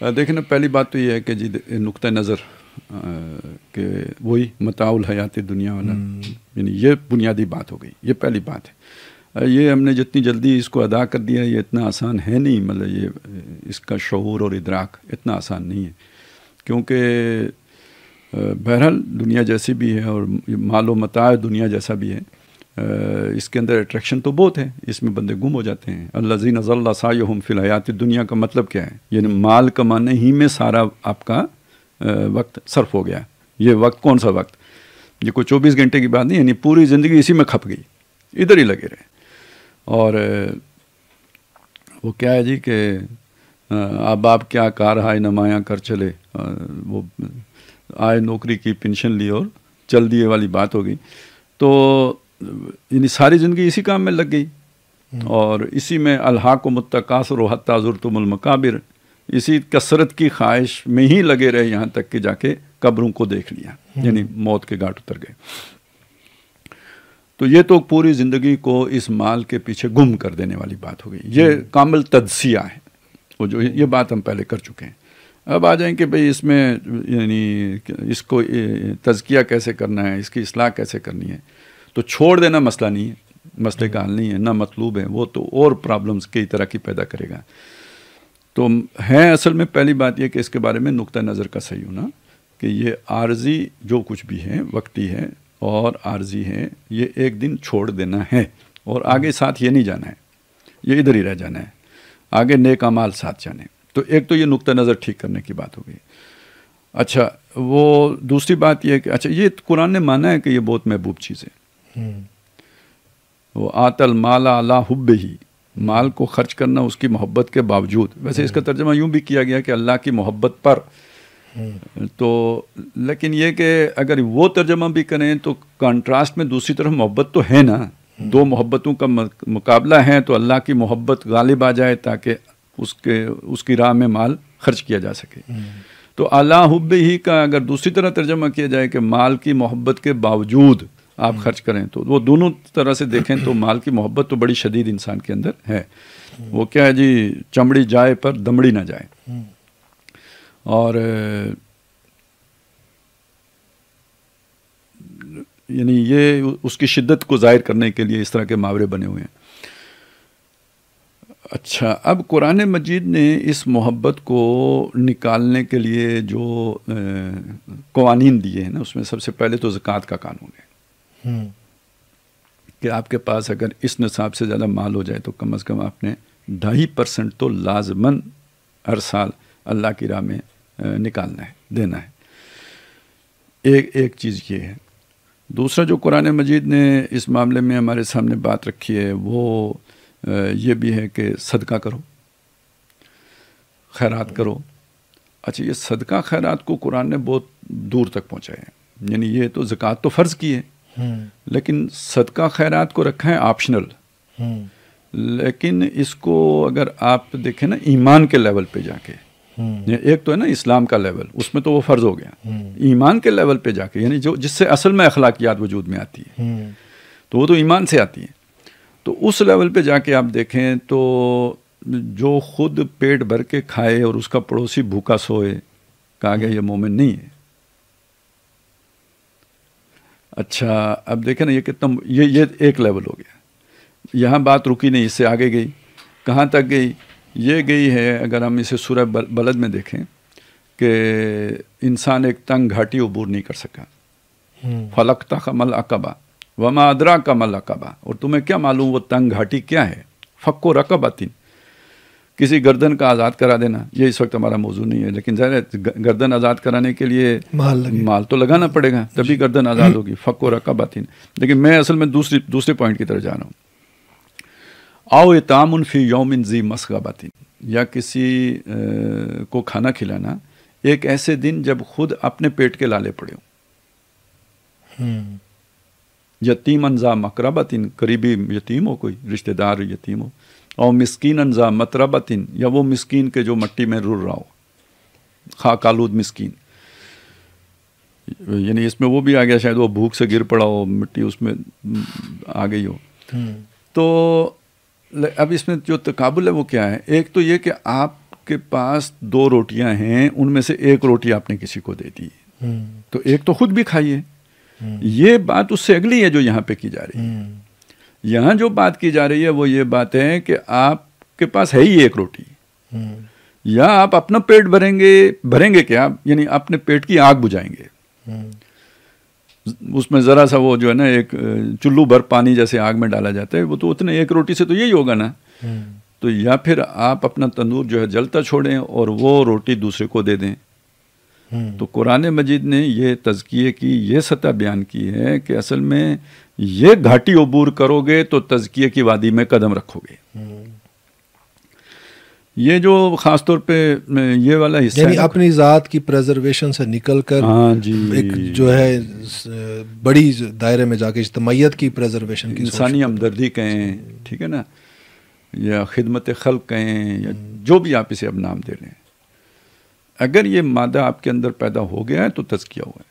देखें ना पहली बात तो ये है कि जी नुक़ नज़र के वही मताउल हयात दुनिया वाला हम्म। यानी ये बुनियादी बात हो गई ये पहली बात है ये हमने जितनी जल्दी इसको अदा कर दिया ये इतना आसान है नहीं मतलब ये इसका शूर और इदराक इतना आसान नहीं है क्योंकि बहरहाल दुनिया जैसी भी है और मालो मता दुनिया जैसा भी है इसके अंदर अट्रैक्शन तो बहुत है, इसमें बंदे गुम हो जाते हैं। अल्लाजी नज़ल्ला सायम फ़िलहयात दुनिया का मतलब क्या है? यानी माल कमाने ही में सारा आपका वक्त सर्फ हो गया ये वक्त कौन सा वक्त? ये कोई चौबीस घंटे की बात नहीं, यानी पूरी ज़िंदगी इसी में खप गई। इधर ही लगे रहे। और वो क्या है जी कि अब आप क्या कार हाय नमाया कर चले वो, आए नौकरी की पेंशन ली और चल दिए वाली बात हो गई। तो यानी सारी ज़िंदगी इसी काम में लग गई हम्म। और इसी में अल्लाह को मुतकासर हत्ताजुर तुमकाबिर इसी कसरत की ख्वाहिश में ही लगे रहे यहाँ तक कि जाके कब्रों को देख लिया हम्म। यानी मौत के घाट उतर गए तो ये तो पूरी ज़िंदगी को इस माल के पीछे गुम कर देने वाली बात हो गई ये हम्म। कामल तदसिया है वो जो ये बात हम पहले कर चुके हैं अब आ जाएँ कि भाई इसमें यानी इसको तजकिया कैसे करना है इसकी असलाह कैसे करनी है तो छोड़ देना मसला नहीं है, मसले का हल नहीं है, ना मतलूब है वो तो और प्रॉब्लम्स कई तरह की पैदा करेगा। तो है असल में पहली बात यह कि इसके बारे में नुक़ नज़र का सही होना कि ये आर्जी जो कुछ भी है, वक्ती है और आर्जी है, ये एक दिन छोड़ देना है और आगे साथ ये नहीं जाना है, ये इधर ही रह जाना है, आगे नेक अमाल साथ जाने। तो एक तो ये नुक़ नज़र ठीक करने की बात हो गई। अच्छा वो दूसरी बात यह कि अच्छा ये कुरान ने माना है कि ये बहुत महबूब चीज़ है। वो आतल माला अला हुब ही। माल को खर्च करना उसकी मोहब्बत के बावजूद। वैसे इसका तर्जमा यूँ भी किया गया कि अल्लाह की मोहब्बत पर। तो लेकिन ये कि अगर वो तर्जमा भी करें तो कंट्रास्ट में दूसरी तरफ़ मोहब्बत तो है ना। दो मोहब्बतों का मुकाबला है तो अल्लाह की मोहब्बत गालिब आ जाए ताकि उसके, उसकी राह में माल खर्च किया जा सके। तो अल्लाह हुब ही का अगर दूसरी तरह तर्जमा किया जाए कि माल की मोहब्बत के बावजूद आप। खर्च करें तो वो दोनों तरह से देखें तो माल की मोहब्बत तो बड़ी शदीद इंसान के अंदर है। वो क्या है जी, चमड़ी जाए पर दमड़ी ना जाए। और, यानी ये उसकी शिद्दत को ज़ाहिर करने के लिए इस तरह के मावरे बने हुए हैं अच्छा अब कुरान मजीद ने इस मोहब्बत को निकालने के लिए जो कवानीन दिए हैं ना, उसमें सबसे पहले तो ज़क़़त का कानून है कि आपके पास अगर इस निसाब से ज़्यादा माल हो जाए तो कम अज़ कम आपने ढाई परसेंट तो लाजमन हर साल अल्लाह की राह में निकालना है, देना है। एक एक चीज़ ये है। दूसरा जो कुरान मजीद ने इस मामले में हमारे सामने बात रखी है, वो ये भी है कि सदका करो, खैरात करो। अच्छा ये सदका खैरात को कुरान ने बहुत दूर तक पहुँचाया है। यानी ये तो ज़क़़त तो फ़र्ज़ की है। हम्म। लेकिन सदका खैरात को रखा है ऑप्शनल हम्म। लेकिन इसको अगर आप देखें ना ईमान के लेवल पे जाके हम्म। एक तो है ना इस्लाम का लेवल उसमें तो वो फ़र्ज़ हो गया। ईमान के लेवल पे जाके यानी जो जिससे असल में अखलाकियात वजूद में आती है। तो वो तो ईमान से आती है। तो उस लेवल पे जाके आप देखें तो जो खुद पेट भर के खाए और उसका पड़ोसी भूखा सोए कहा गया ये मोमिन नहीं है। अच्छा अब देखें ना ये कितना ये ये एक लेवल हो गया। यहाँ बात रुकी नहीं इससे आगे गई। कहाँ तक गई? ये गई है अगर हम इसे सूरह बलद में देखें कि इंसान एक तंग घाटी उबूर नहीं कर सका। हम्म। फलकता का मल अकबा वमा अदरा का मल अकबा। और तुम्हें क्या मालूम वो तंग घाटी क्या है? फ़क्को रकबातिन। किसी गर्दन का आज़ाद करा देना। ये इस वक्त हमारा मौजू नहीं है लेकिन ज़ाहिर है गर्दन आज़ाद कराने के लिए माल माल तो लगाना पड़ेगा तभी गर्दन आज़ाद होगी। फ़क व रका बातिन। लेकिन मैं असल में दूसरी दूसरे पॉइंट की तरफ़ जा रहा हूँ। आओ तामुन फ़ी योमिन जी मस्का बातिन। या किसी आ, को खाना खिलाना एक ऐसे दिन जब खुद अपने पेट के लाले पड़े हो। हम्म। यतीम अनजा मकरबतिन करीबी यतीम हो कोई रिश्तेदार यतीम हो। और मिसकीन अनजा मतरबतिन या वो मिसकीन के जो मट्टी में रुल रहा हो। खा कालूद मिसकीन। यानी इसमें वो भी आ गया शायद वो भूख से गिर पड़ा हो मिट्टी उसमें आ गई हो। हम्म। तो अब इसमें जो तकाबुल है वो क्या है? एक तो ये कि आपके पास दो रोटियाँ हैं उनमें से एक रोटी आपने किसी को दे दी। हम्म। तो एक तो खुद भी खाइए। हम्म। ये बात उससे अगली है जो यहाँ पे की जा रही है। यहाँ जो बात की जा रही है वो ये बात है कि आपके पास है ही एक रोटी। या आप अपना पेट भरेंगे भरेंगे क्या? यानी अपने पेट की आग बुझाएँगे। उसमें ज़रा सा वो जो है ना एक चुल्लू भर पानी जैसे आग में डाला जाता है वो तो उतने एक रोटी से तो यही होगा ना। तो या फिर आप अपना तंदूर जो है जलता छोड़ें और वो रोटी दूसरे को दे दें। तो कुरान मजीद ने ये तजकिए की ये सतह बयान की है कि असल में ये घाटी अबूर करोगे तो तजकिए की वादी में कदम रखोगे। ये जो ख़ास तौर पे ये वाला हिस्सा यानी अपनी ज़ात की प्रेजर्वेशन से निकल कर हाँ जी। एक जो है बड़ी दायरे में जाके इज्तमाहीत की प्रेजर्वेशन की इंसानी हमदर्दी कहें ठीक है ना? या खिदमत खल कहें या जो भी आप इसे अब नाम दे रहे हैं। अगर ये मादा आपके अंदर पैदा हो गया है तो तस्किया हुआ है।